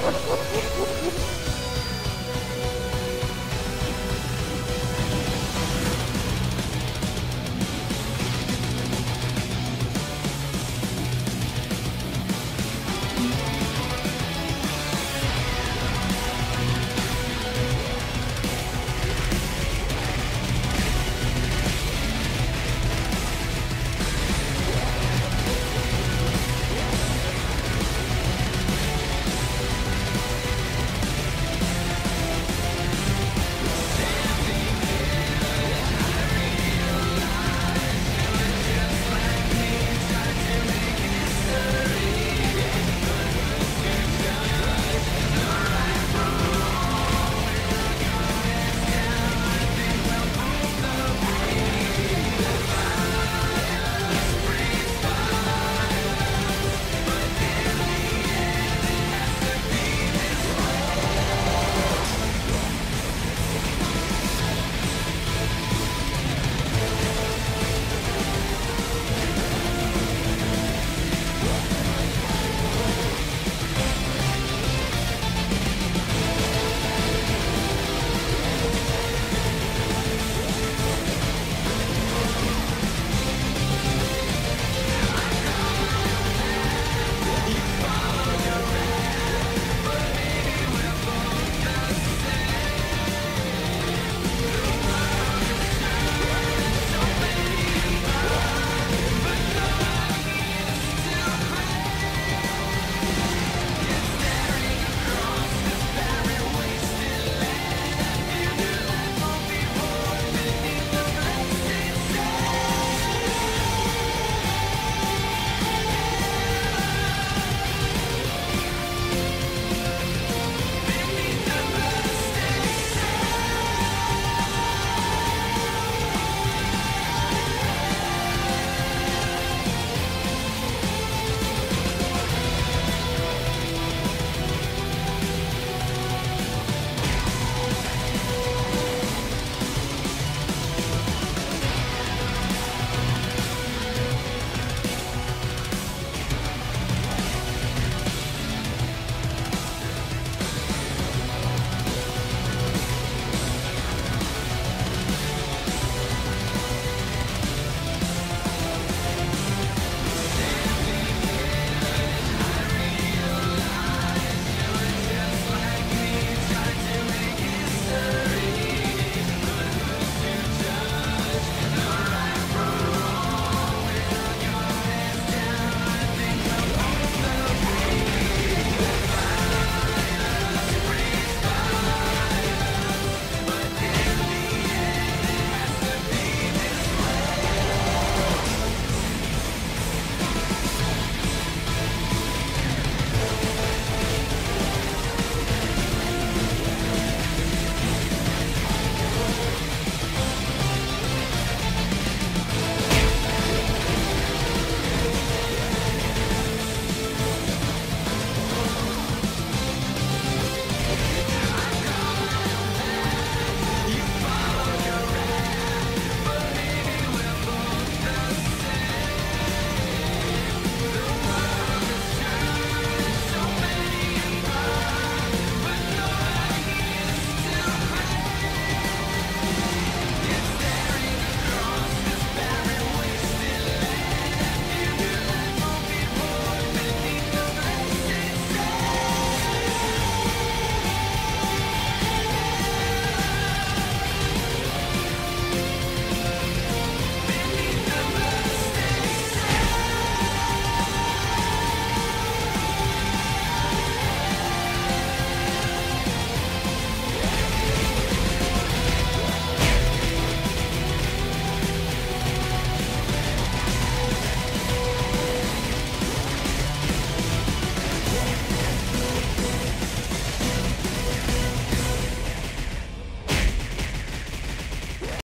you